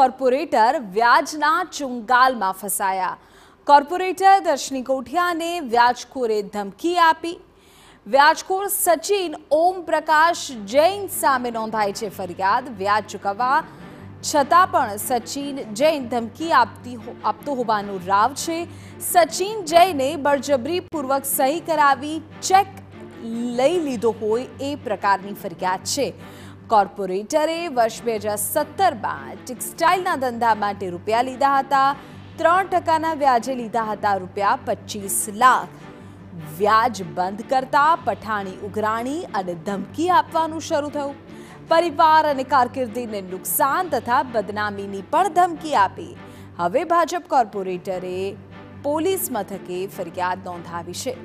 Corporator વ્યાજના ચુંગાલમાં ફસાયા. Corporator Darshani કોઠિયાને વ્યાજખોરે ધમકી આપી. વ્યાજખોર સચિન ઓમ પ્રકાશ જૈન સામે નોંધાઈ છે ફરિયાદ. વ્યાજ ચૂકવવા છતાં પણ સચિન જૈન ધમકી આપતી આપતો હોવાનું રાવ છે. સચિન જૈને બળજબરીપૂર્વક સહી કરાવી, ચેક લઈ લીધો હોય એ પ્રકારની ફરિયાદ છે. કોર્પોરેટરે વર્ષ બે હજાર સત્તરમાં ટેક્સટાઇલના ધંધા માટે રૂપિયા લીધા હતા. ત્રણ ટકાના વ્યાજે લીધા હતા રૂપિયા પચીસ લાખ. વ્યાજ બંધ કરતા પઠાણી, ઉઘરાણી અને ધમકી આપવાનું શરૂ થયું. પરિવાર અને કારકિર્દીને નુકસાન તથા બદનામીની પણ ધમકી આપી. હવે ભાજપ કોર્પોરેટરે પોલીસ મથકે ફરિયાદ નોંધાવી છે.